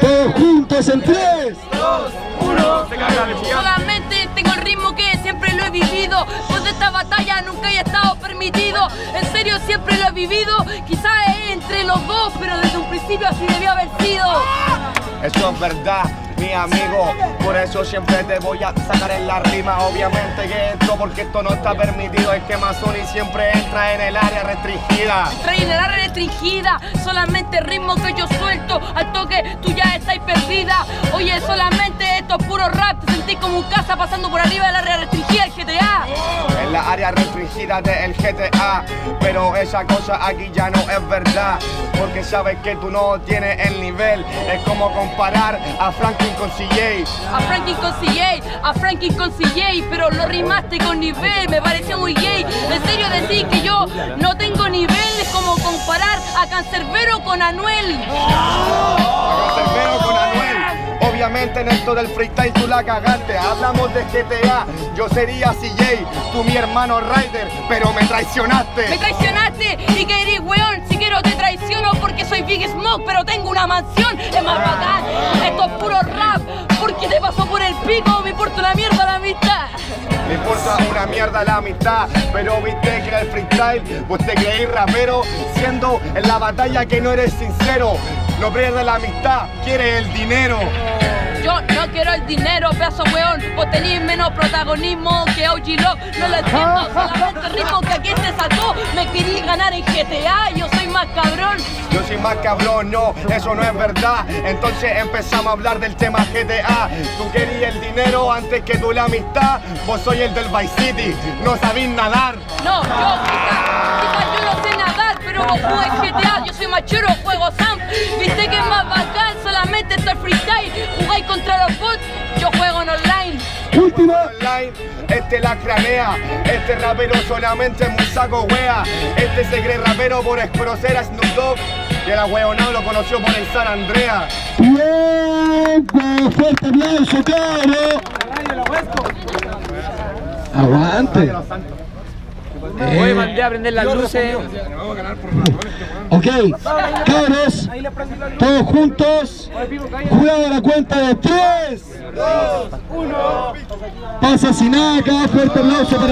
Todos juntos en tres. Solamente tengo el ritmo que siempre lo he vivido. Pues de esta batalla nunca haya estado permitido. En serio, siempre lo he vivido. Quizás es entre los dos, pero desde un principio así debió haber sido. Eso es verdad, mi amigo. Por eso siempre te voy a sacar en la rima. Obviamente que entro porque esto no está permitido. Es que Mazoni siempre entra en el área restringida. Trae en el área restringida, solamente el ritmo que yo tú ya estás perdida. Oye, solamente esto es puro rap. Te sentís como un casa pasando por arriba del área restringida del GTA. En la área restringida del GTA. Pero esa cosa aquí ya no es verdad. Porque sabes que tú no tienes el nivel. Es como comparar a Franklin con CJ. A Frankie con CJ, a Frankie con CJ, pero lo rimaste con nivel, me pareció muy gay. En serio decir que yo no tengo nivel, es como comparar a Cancerbero con Anuel. Obviamente en esto del freestyle tú la cagaste. Hablamos de GTA, yo sería CJ, tú mi hermano Ryder, pero me traicionaste. Me traicionaste y que eres weón, si quiero te traiciono porque soy Big Smoke, pero tengo una mansión, es más bacán. Esto es puro rap, porque te pasó por el pico, me importa una mierda la amistad. Me importa una mierda la amistad, pero viste que el freestyle, vos te creí rapero, siendo en la batalla que no eres sincero. No pierdas la amistad, quieres el dinero. Yo no quiero el dinero, pedazo weón. Vos tenés menos protagonismo que OG Love. No lo entiendo, solamente el ritmo que aquí se sacó. Me querí ganar en GTA, yo soy más cabrón. Yo soy más cabrón, no, eso no es verdad. Entonces empezamos a hablar del tema GTA. Tú querías el dinero antes que tú la amistad. Vos soy el del Vice City, no sabís nadar. No, yo quizás, quizás yo no sé nadar, pero vos soy machero, juego Sam. Viste que es más bacán, solamente esto es freestyle. Jugáis contra los bots, yo juego en online. Última. Online, este la cranea, este rapero solamente es un saco wea. Este se cree rapero por conocer a Snoop Dogg. Y el ahueonado lo conoció por el San Andrea. Tiempo. Fuerte aplauso, caro. Aguante. Hoy mandé a prender las luces. Ok, cabros, todos juntos, jurado a la cuenta de 3, 2, 1, pasa sin nada, fuerte aplauso para